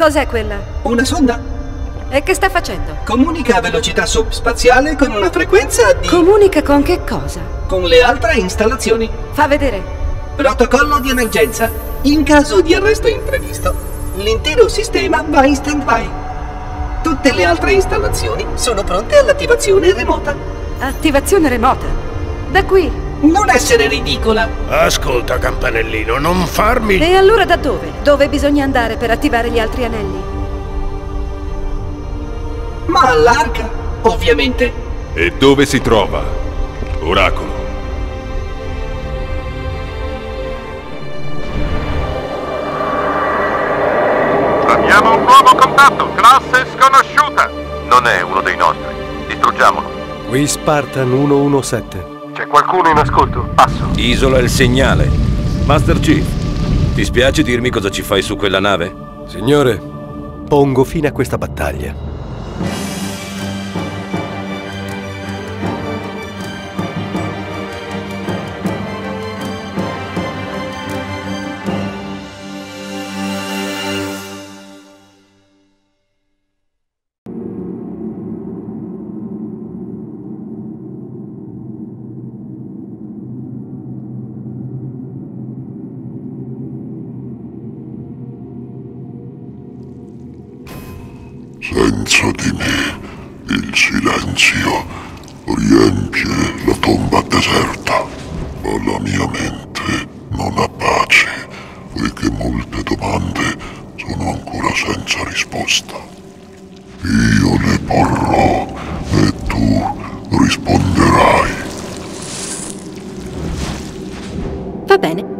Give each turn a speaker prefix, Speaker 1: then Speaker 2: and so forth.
Speaker 1: Cos'è quella?
Speaker 2: Una sonda
Speaker 1: E che sta facendo?
Speaker 2: comunica a velocità subspaziale con una frequenza di...
Speaker 1: Comunica con che cosa?
Speaker 2: con le altre installazioni.
Speaker 1: Fa vedere.
Speaker 2: Protocollo di emergenza. In caso di arresto imprevisto, l'intero sistema va in stand-by. Tutte le altre installazioni sono pronte all'attivazione remota.
Speaker 1: Attivazione remota. Da qui.
Speaker 2: Non essere ridicola.
Speaker 3: Ascolta, campanellino, non farmi...
Speaker 1: E allora da dove? Dove bisogna andare per attivare gli altri anelli?
Speaker 2: Ma all'arca, ovviamente.
Speaker 4: E dove si trova? Oracolo.
Speaker 5: Abbiamo un nuovo contatto, classe sconosciuta. Non è uno dei nostri. Distruggiamolo.
Speaker 6: Qui Spartan 117.
Speaker 5: C'è qualcuno in ascolto? Passo.
Speaker 7: Isola il segnale. Master Chief, ti spiace dirmi cosa ci fai su quella nave?
Speaker 6: Signore, pongo fine a questa battaglia.
Speaker 8: Senza di me il silenzio riempie la tomba deserta, ma la mia mente non ha pace, poiché molte domande sono ancora senza risposta. Io le porrò e tu risponderai. Va bene.